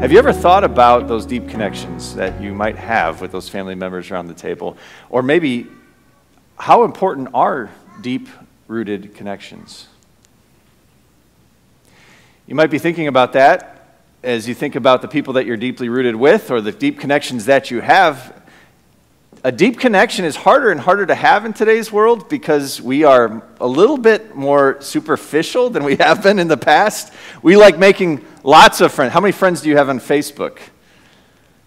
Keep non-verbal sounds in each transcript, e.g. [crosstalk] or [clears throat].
Have you ever thought about those deep connections that you might have with those family members around the table? Or maybe how important are deep rooted connections? You might be thinking about that as you think about the people that you're deeply rooted with or the deep connections that you have. A deep connection is harder and harder to have in today's world because we are a little bit more superficial than we [laughs] have been in the past. We like making lots of friends. How many friends do you have on Facebook?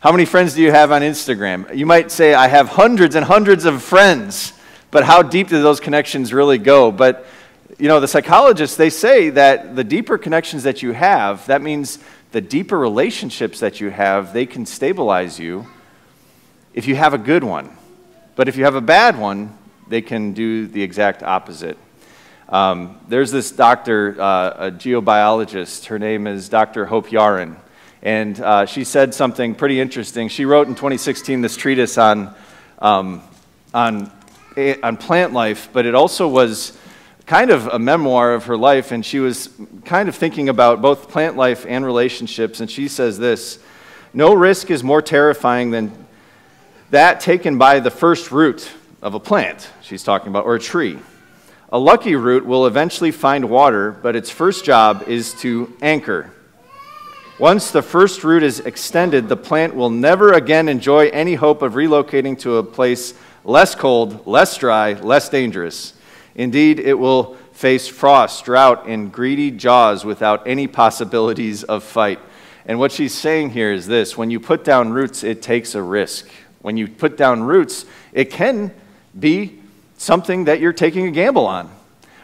How many friends do you have on Instagram? You might say, I have hundreds and hundreds of friends, but how deep do those connections really go? But you know, the psychologists, they say that the deeper connections that you have, that means the deeper relationships that you have, they can stabilize you if you have a good one. But if you have a bad one, they can do the exact opposite. Um, there's this doctor, uh, a geobiologist. Her name is Dr. Hope Jahren. And uh, she said something pretty interesting. She wrote in 2016 this treatise on, um, on, on plant life, but it also was kind of a memoir of her life, and she was kind of thinking about both plant life and relationships. And she says this No risk is more terrifying than that taken by the first root of a plant, she's talking about, or a tree. A lucky root will eventually find water, but its first job is to anchor. Once the first root is extended, the plant will never again enjoy any hope of relocating to a place less cold, less dry, less dangerous. Indeed, it will face frost, drought, and greedy jaws without any possibilities of fight. And what she's saying here is this when you put down roots, it takes a risk. When you put down roots, it can be something that you're taking a gamble on.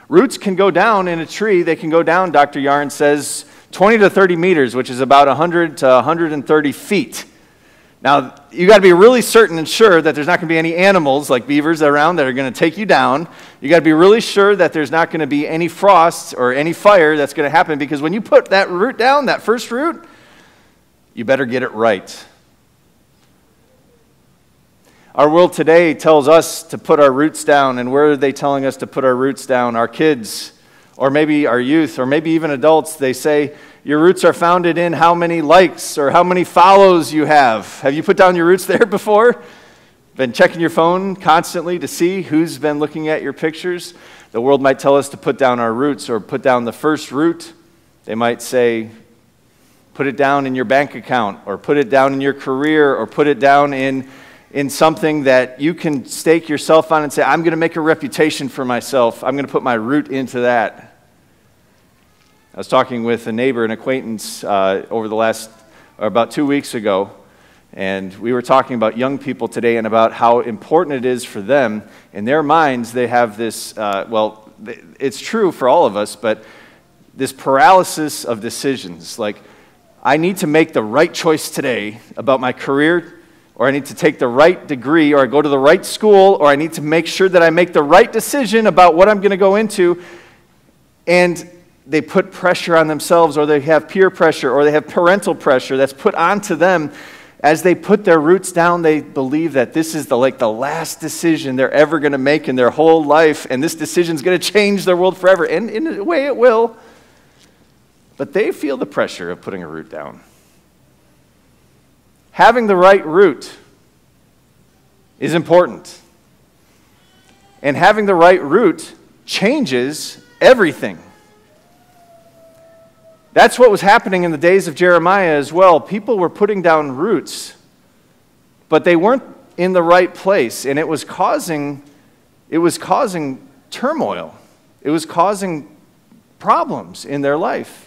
Roots can go down in a tree, they can go down, Dr. Jahren says, 20 to 30 meters, which is about 100 to 130 feet. Now, you got to be really certain and sure that there's not going to be any animals like beavers around that are going to take you down. You got to be really sure that there's not going to be any frost or any fire that's going to happen because when you put that root down, that first root, you better get it right. Our world today tells us to put our roots down, and where are they telling us to put our roots down? Our kids, or maybe our youth, or maybe even adults, they say, your roots are founded in how many likes or how many follows you have. Have you put down your roots [laughs] there before? Been checking your phone constantly to see who's been looking at your pictures? The world might tell us to put down our roots or put down the first root. They might say, put it down in your bank account or put it down in your career or put it down in, in something that you can stake yourself on and say, I'm going to make a reputation for myself. I'm going to put my root into that. I was talking with a neighbor, an acquaintance, uh, over the last, or about two weeks ago, and we were talking about young people today and about how important it is for them. In their minds, they have this, uh, well, it's true for all of us, but this paralysis of decisions. Like, I need to make the right choice today about my career, or I need to take the right degree, or I go to the right school, or I need to make sure that I make the right decision about what I'm going to go into. And they put pressure on themselves, or they have peer pressure, or they have parental pressure that's put onto them. As they put their roots down, they believe that this is the, like the last decision they're ever going to make in their whole life, and this decision is going to change their world forever. And in a way, it will. But they feel the pressure of putting a root down. Having the right root is important. And having the right root changes everything. That's what was happening in the days of Jeremiah as well. People were putting down roots, but they weren't in the right place, and it was causing, it was causing turmoil. It was causing problems in their life.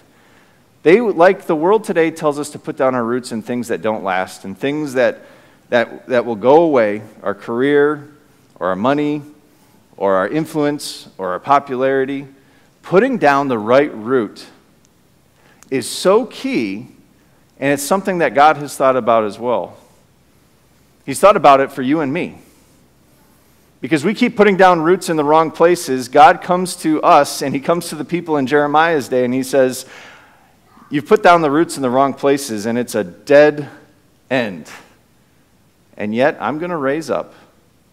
They, like the world today tells us to put down our roots in things that don't last and things that, that, that will go away our career, or our money, or our influence, or our popularity. Putting down the right root is so key, and it's something that God has thought about as well. He's thought about it for you and me. Because we keep putting down roots in the wrong places, God comes to us and he comes to the people in Jeremiah's day and he says, You've put down the roots in the wrong places and it's a dead end. And yet I'm going to raise up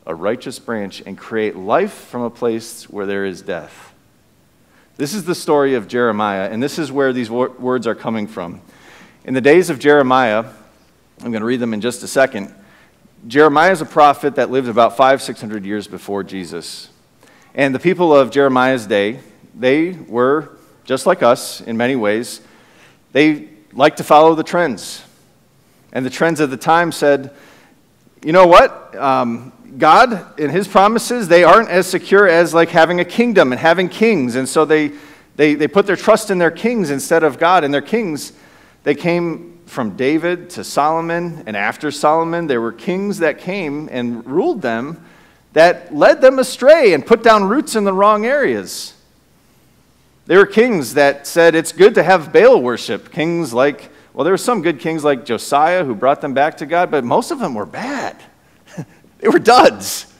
a righteous branch and create life from a place where there is death. This is the story of Jeremiah, and this is where these words are coming from. In the days of Jeremiah, I'm going to read them in just a second. Jeremiah is a prophet that lived about five, six hundred years before Jesus. And the people of Jeremiah's day, they were just like us in many ways. They like to follow the trends. And the trends of the time said, you know what? Um, God and his promises, they aren't as secure as like having a kingdom and having kings. And so they, they, they put their trust in their kings instead of God. And their kings, they came from David to Solomon, and after Solomon, there were kings that came and ruled them that led them astray and put down roots in the wrong areas. There were kings that said it's good to have Baal worship. Kings like, well, there were some good kings like Josiah who brought them back to God, but most of them were bad. [laughs] they were duds.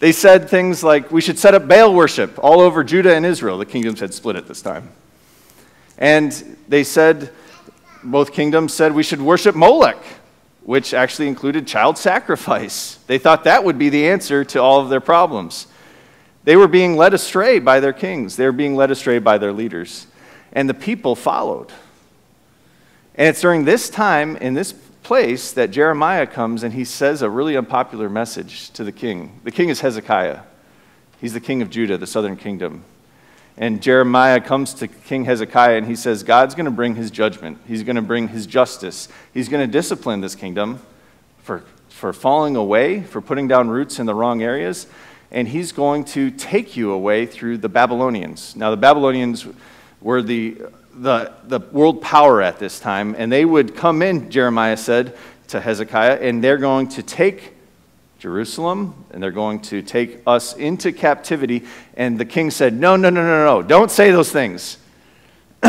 They said things like, we should set up Baal worship all over Judah and Israel. The kingdoms had split at this time. And they said, both kingdoms said we should worship Molech, which actually included child sacrifice. They thought that would be the answer to all of their problems. They were being led astray by their kings, they were being led astray by their leaders. And the people followed. And it's during this time, in this place, that Jeremiah comes and he says a really unpopular message to the king. The king is Hezekiah, he's the king of Judah, the southern kingdom. And Jeremiah comes to King Hezekiah and he says, God's going to bring his judgment. He's going to bring his justice. He's going to discipline this kingdom for, for falling away, for putting down roots in the wrong areas. And he's going to take you away through the Babylonians. Now, the Babylonians were the, the, the world power at this time, and they would come in, Jeremiah said to Hezekiah, and they're going to take Jerusalem, and they're going to take us into captivity. And the king said, No, no, no, no, no, don't say those things. [clears throat]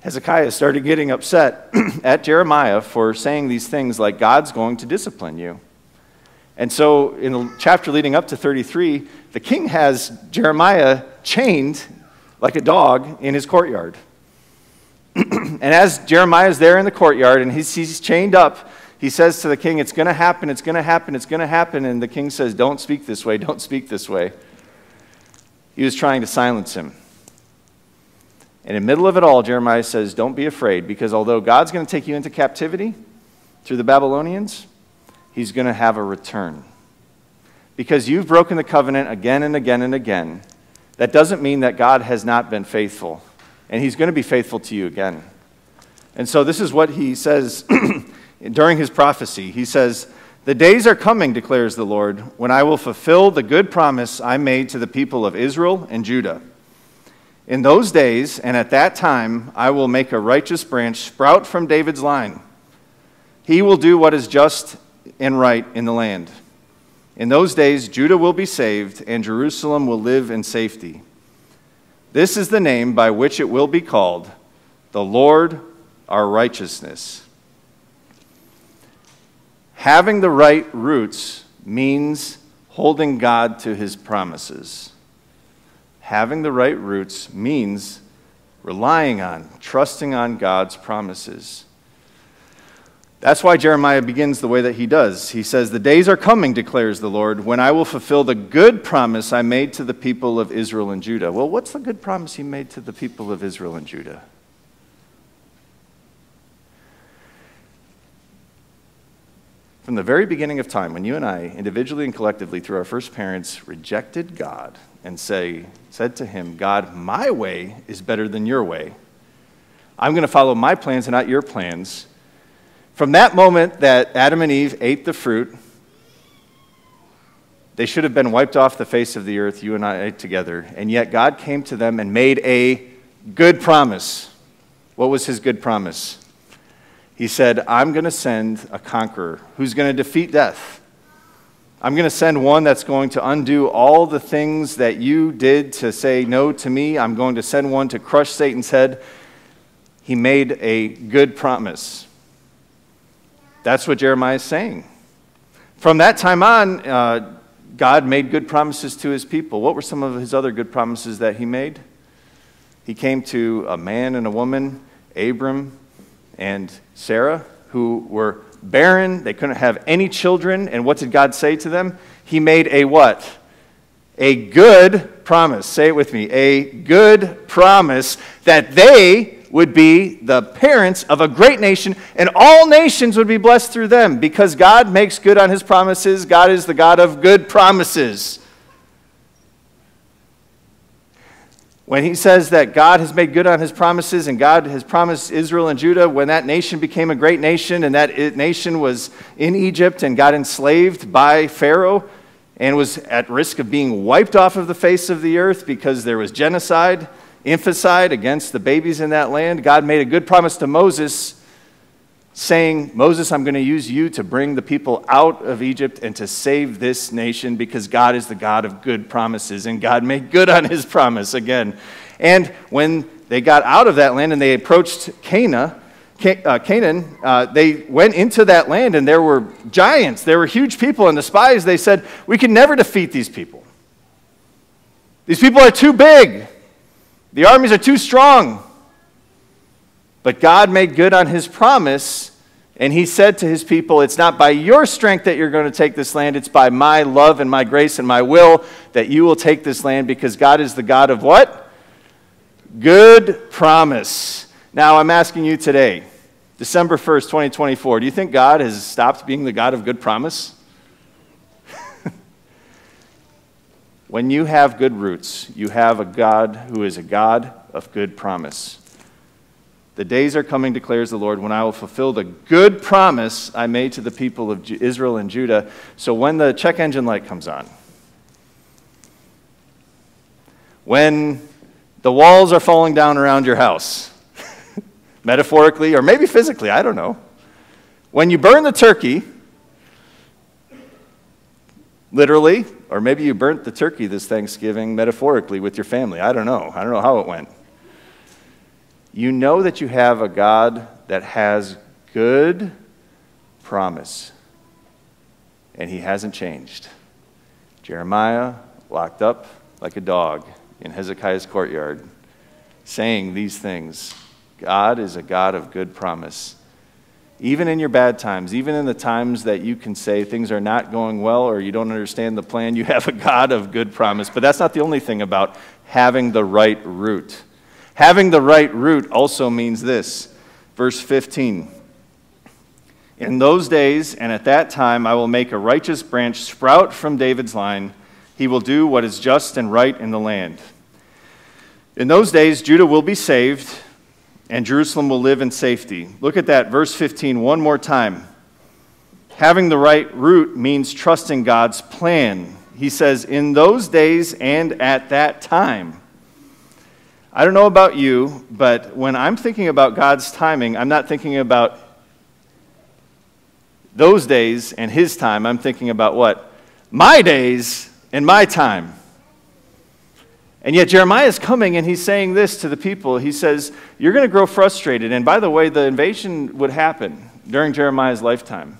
Hezekiah started getting upset [clears throat] at Jeremiah for saying these things like, God's going to discipline you. And so, in the chapter leading up to 33, the king has Jeremiah chained like a dog in his courtyard. [clears throat] and as Jeremiah is there in the courtyard and he's, he's chained up, he says to the king, It's going to happen, it's going to happen, it's going to happen. And the king says, Don't speak this way, don't speak this way. He was trying to silence him. And in the middle of it all, Jeremiah says, Don't be afraid, because although God's going to take you into captivity through the Babylonians, he's going to have a return. Because you've broken the covenant again and again and again, that doesn't mean that God has not been faithful. And he's going to be faithful to you again. And so this is what he says [clears throat] during his prophecy. He says, The days are coming, declares the Lord, when I will fulfill the good promise I made to the people of Israel and Judah. In those days and at that time, I will make a righteous branch sprout from David's line. He will do what is just and right in the land. In those days, Judah will be saved, and Jerusalem will live in safety. This is the name by which it will be called the Lord our righteousness. Having the right roots means holding God to his promises. Having the right roots means relying on, trusting on God's promises. That's why Jeremiah begins the way that he does. He says, The days are coming, declares the Lord, when I will fulfill the good promise I made to the people of Israel and Judah. Well, what's the good promise he made to the people of Israel and Judah? From the very beginning of time, when you and I, individually and collectively, through our first parents, rejected God and say, said to him, God, my way is better than your way. I'm going to follow my plans and not your plans. From that moment that Adam and Eve ate the fruit, they should have been wiped off the face of the earth, you and I together. And yet God came to them and made a good promise. What was his good promise? He said, I'm going to send a conqueror who's going to defeat death. I'm going to send one that's going to undo all the things that you did to say no to me. I'm going to send one to crush Satan's head. He made a good promise. That's what Jeremiah is saying. From that time on, uh, God made good promises to his people. What were some of his other good promises that he made? He came to a man and a woman, Abram, and Sarah, who were barren. They couldn't have any children. And what did God say to them? He made a what? A good promise. Say it with me. A good promise that they would be the parents of a great nation, and all nations would be blessed through them because God makes good on his promises. God is the God of good promises. When he says that God has made good on his promises and God has promised Israel and Judah, when that nation became a great nation and that nation was in Egypt and got enslaved by Pharaoh and was at risk of being wiped off of the face of the earth because there was genocide, infanticide against the babies in that land, God made a good promise to Moses saying, Moses, I'm going to use you to bring the people out of Egypt and to save this nation because God is the God of good promises. And God made good on his promise again. And when they got out of that land and they approached Cana, uh, Canaan, uh, they went into that land and there were giants, there were huge people, and the spies, they said, We can never defeat these people. These people are too big, the armies are too strong. But God made good on his promise, and he said to his people, It's not by your strength that you're going to take this land, it's by my love and my grace and my will that you will take this land because God is the God of what? Good promise. Now, I'm asking you today, December 1st, 2024, do you think God has stopped being the God of good promise? When you have good roots, you have a God who is a God of good promise. The days are coming, declares the Lord, when I will fulfill the good promise I made to the people of Israel and Judah. So when the check engine light comes on, when the walls are falling down around your house, [laughs] metaphorically or maybe physically, I don't know. When you burn the turkey, literally, or maybe you burnt the turkey this Thanksgiving metaphorically with your family. I don't know. I don't know how it went you know that you have a God that has good promise, and he hasn't changed. Jeremiah locked up like a dog in Hezekiah's courtyard, saying these things God is a God of good promise. Even in your bad times, even in the times that you can say things are not going well or you don't understand the plan, you have a God of good promise. But that's not the only thing about having the right root. Having the right root also means this. Verse 15. In those days and at that time, I will make a righteous branch sprout from David's line. He will do what is just and right in the land. In those days, Judah will be saved and Jerusalem will live in safety. Look at that, verse 15, one more time. Having the right root means trusting God's plan. He says, in those days and at that time. I don't know about you, but when I'm thinking about God's timing, I'm not thinking about those days and His time. I'm thinking about what? My days and my time. And yet, Jeremiah is coming and he's saying this to the people. He says, You're going to grow frustrated. And by the way, the invasion would happen during Jeremiah's lifetime.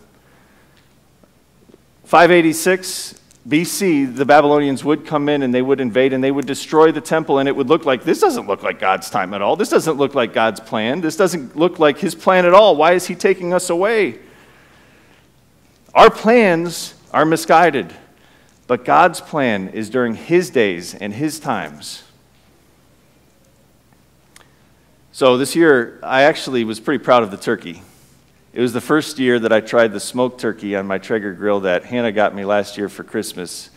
586, BC, the Babylonians would come in and they would invade and they would destroy the temple, and it would look like this doesn't look like God's time at all. This doesn't look like God's plan. This doesn't look like His plan at all. Why is He taking us away? Our plans are misguided, but God's plan is during His days and His times. So this year, I actually was pretty proud of the turkey. It was the first year that I tried the smoked turkey on my Traeger grill that Hannah got me last year for Christmas,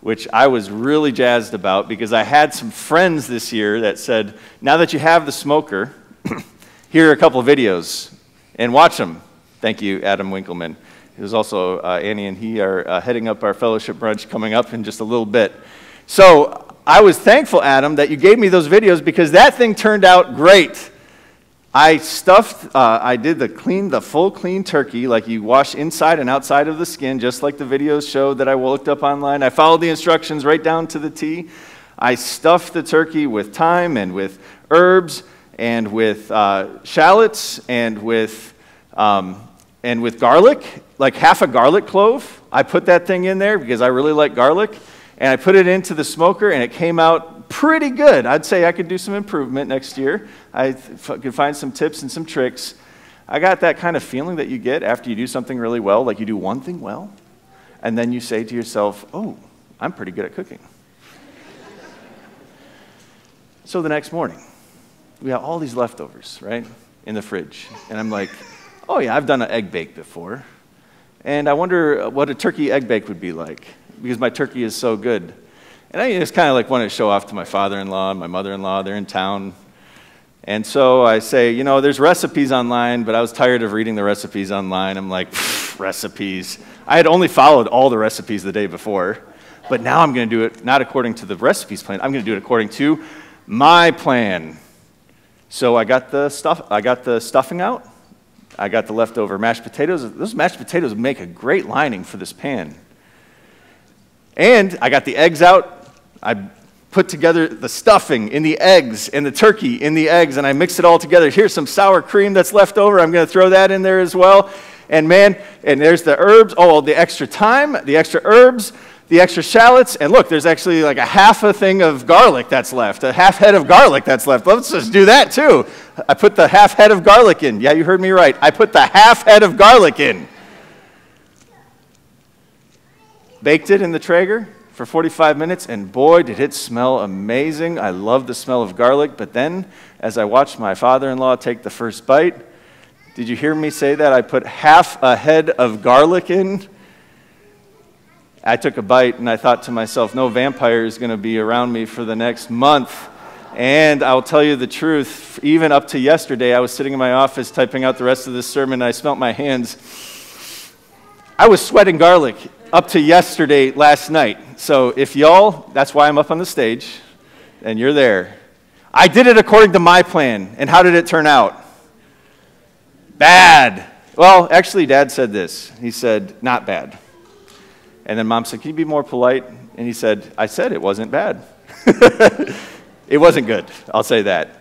which I was really jazzed about because I had some friends this year that said, Now that you have the smoker, [clears throat] here are a couple of videos and watch them. Thank you, Adam Winkleman. Was also uh, Annie and he are uh, heading up our fellowship brunch coming up in just a little bit. So I was thankful, Adam, that you gave me those videos because that thing turned out great. I stuffed, uh, I did the clean, the full clean turkey, like you wash inside and outside of the skin, just like the videos showed that I looked up online. I followed the instructions right down to the T. I stuffed the turkey with thyme and with herbs and with uh, shallots and with, um, and with garlic, like half a garlic clove. I put that thing in there because I really like garlic. And I put it into the smoker and it came out pretty good. I'd say I could do some improvement next year. I could find some tips and some tricks. I got that kind of feeling that you get after you do something really well, like you do one thing well, and then you say to yourself, oh, I'm pretty good at cooking. so the next morning, we have all these leftovers, right, in the fridge. And I'm like, oh, yeah, I've done an egg bake before. And I wonder what a turkey egg bake would be like because my turkey is so good. And I just kind of like wanted to show off to my father in law and my mother in law. They're in town. And so I say, you know, there's recipes online, but I was tired of reading the recipes online. I'm like, recipes. I had only followed all the recipes the day before, but now I'm going to do it not according to the recipes plan. I'm going to do it according to my plan. So I got the stuff. I got the stuffing out. I got the leftover mashed potatoes. Those mashed potatoes make a great lining for this pan. And I got the eggs out. I put together the stuffing in the eggs and the turkey in the eggs, and I mix it all together. Here's some sour cream that's left over. I'm going to throw that in there as well. And man, and there's the herbs. Oh, the extra thyme, the extra herbs, the extra shallots. And look, there's actually like a half a thing of garlic that's left, a half head of garlic that's left. Let's just do that too. I put the half head of garlic in. Yeah, you heard me right. I put the half head of garlic in. Baked it in the Traeger for 45 minutes, and boy, did it smell amazing. I love the smell of garlic. But then, as I watched my father in law take the first bite, did you hear me say that? I put half a head of garlic in. I took a bite and I thought to myself, no vampire is going to be around me for the next month. And I'll tell you the truth, even up to yesterday, I was sitting in my office typing out the rest of this sermon and I smelt my hands. I was sweating garlic up to yesterday, last night. So if y'all, that's why I'm up on the stage and you're there. I did it according to my plan. And how did it turn out? Bad. Well, actually, Dad said this. He said, not bad. And then Mom said, Can you be more polite? And he said, I said it wasn't bad. [laughs] it wasn't good. I'll say that.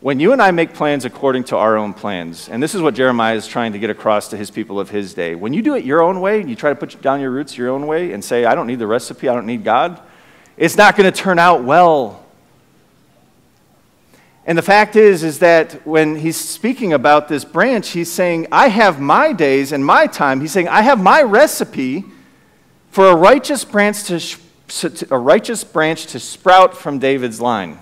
When you and I make plans according to our own plans, and this is what Jeremiah is trying to get across to his people of his day, when you do it your own way, and you try to put down your roots your own way and say, I don't need the recipe, I don't need God, it's not going to turn out well. And the fact is, is that when he's speaking about this branch, he's saying, I have my days and my time. He's saying, I have my recipe for a righteous branch to, a righteous branch to sprout from David's line.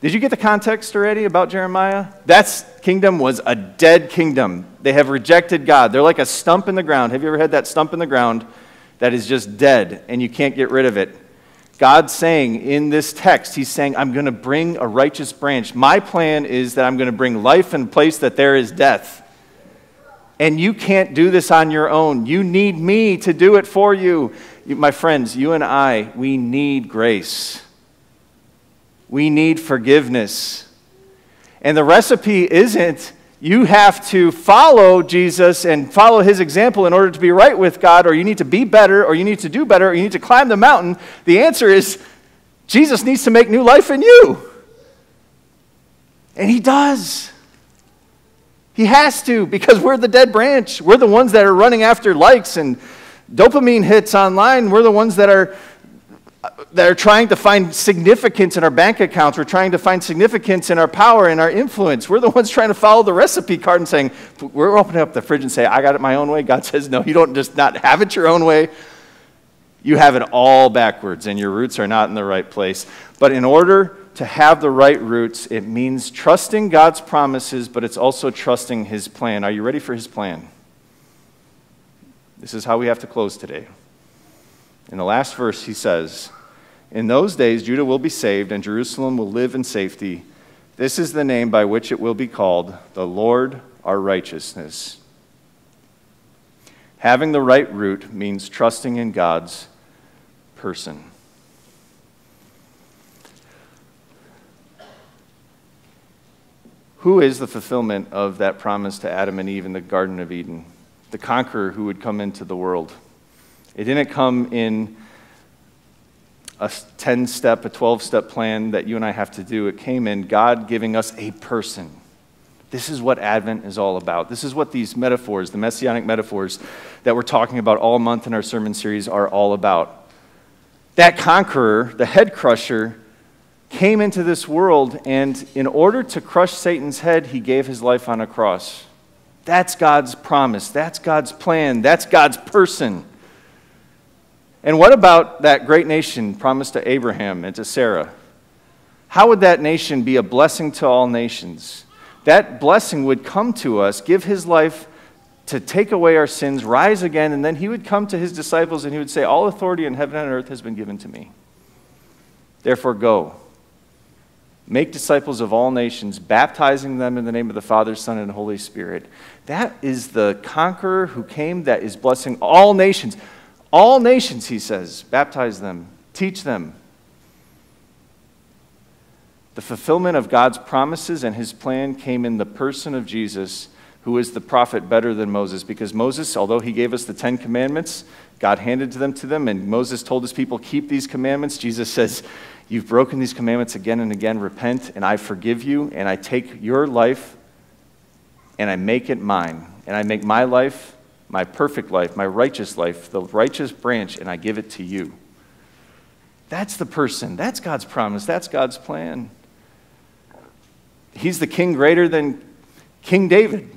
Did you get the context already about Jeremiah? That kingdom was a dead kingdom. They have rejected God. They're like a stump in the ground. Have you ever had that stump in the ground that is just dead and you can't get rid of it? God's saying in this text, He's saying, I'm going to bring a righteous branch. My plan is that I'm going to bring life in place that there is death. And you can't do this on your own. You need me to do it for you. My friends, you and I, we need grace. We need forgiveness. And the recipe isn't you have to follow Jesus and follow his example in order to be right with God, or you need to be better, or you need to do better, or you need to climb the mountain. The answer is Jesus needs to make new life in you. And he does. He has to because we're the dead branch. We're the ones that are running after likes and dopamine hits online. We're the ones that are that are trying to find significance in our bank accounts. We're trying to find significance in our power and our influence. We're the ones trying to follow the recipe card and saying, we're opening up the fridge and say, I got it my own way. God [laughs] says, no, you don't just not have it your own way. You have it all backwards and your roots are not in the right place. But in order to have the right roots, it means trusting God's promises, but it's also trusting His plan. Are you ready for His plan? This is how we have to close today. In the last verse, he says, In those days, Judah will be saved, and Jerusalem will live in safety. This is the name by which it will be called the Lord our righteousness. Having the right root means trusting in God's person. Who is the fulfillment of that promise to Adam and Eve in the Garden of Eden? The conqueror who would come into the world. It didn't come in a 10 step, a 12 step plan that you and I have to do. It came in God giving us a person. This is what Advent is all about. This is what these metaphors, the messianic metaphors that we're talking about all month in our sermon series, are all about. That conqueror, the head crusher, came into this world, and in order to crush Satan's head, he gave his life on a cross. That's God's promise. That's God's plan. That's God's person. And what about that great nation promised to Abraham and to Sarah? how would that nation be a blessing to all nations? That blessing would come to us, give his life to take away our sins, rise again, and then he would come to his disciples and he would say, All authority in heaven and earth has been given to me. Therefore, go. Make disciples of all nations, baptizing them in the name of the Father, Son, and Holy Spirit. That is the conqueror who came that is blessing all nations. All nations, he says, baptize them, teach them. The fulfillment of God's promises and his plan came in the person of Jesus, who is the prophet better than Moses. Because Moses, although he gave us the Ten Commandments, God handed them to them, and Moses told his people, Keep these commandments. Jesus says, You've broken these commandments again and again. Repent, and I forgive you, and I take your life and I make it mine. And I make my life my perfect life, my righteous life, the righteous branch, and I give it to you. That's the person. That's God's promise. That's God's plan. He's the king greater than King David.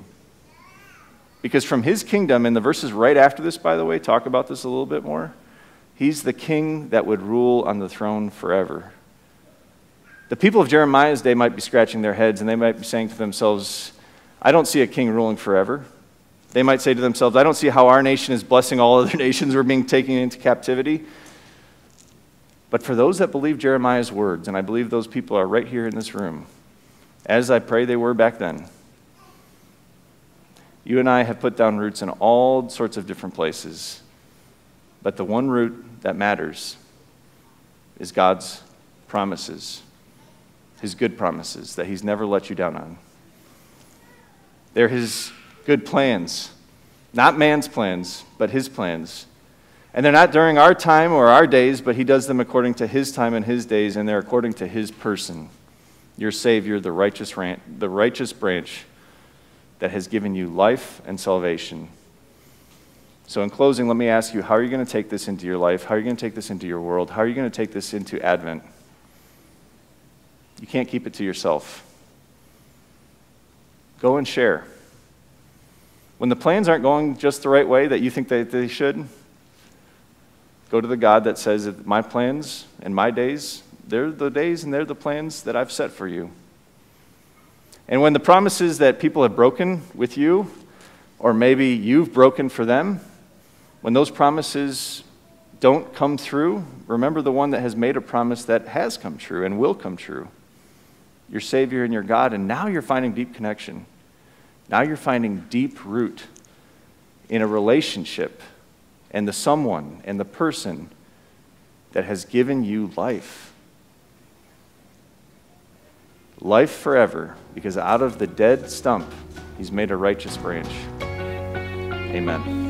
Because from his kingdom, and the verses right after this, by the way, talk about this a little bit more. He's the king that would rule on the throne forever. The people of Jeremiah's day might be scratching their heads and they might be saying to themselves, I don't see a king ruling forever. They might say to themselves, I don't see how our nation is blessing all other [laughs] nations we're being taken into captivity. But for those that believe Jeremiah's words, and I believe those people are right here in this room, as I pray they were back then, you and I have put down roots in all sorts of different places. But the one root that matters is God's promises, His good promises that He's never let you down on. They're His good plans. Not man's plans, but his plans. And they're not during our time or our days, but he does them according to his time and his days, and they're according to his person. Your Savior, the righteous, rant, the righteous branch that has given you life and salvation. So, in closing, let me ask you how are you going to take this into your life? How are you going to take this into your world? How are you going to take this into Advent? You can't keep it to yourself. Go and share. When the plans aren't going just the right way that you think that they should, go to the God that says that my plans and my days, they're the days and they're the plans that I've set for you. And when the promises that people have broken with you, or maybe you've broken for them, when those promises don't come through, remember the one that has made a promise that has come true and will come true your Savior and your God, and now you're finding deep connection. Now you're finding deep root in a relationship and the someone and the person that has given you life. Life forever, because out of the dead stump, he's made a righteous branch. Amen.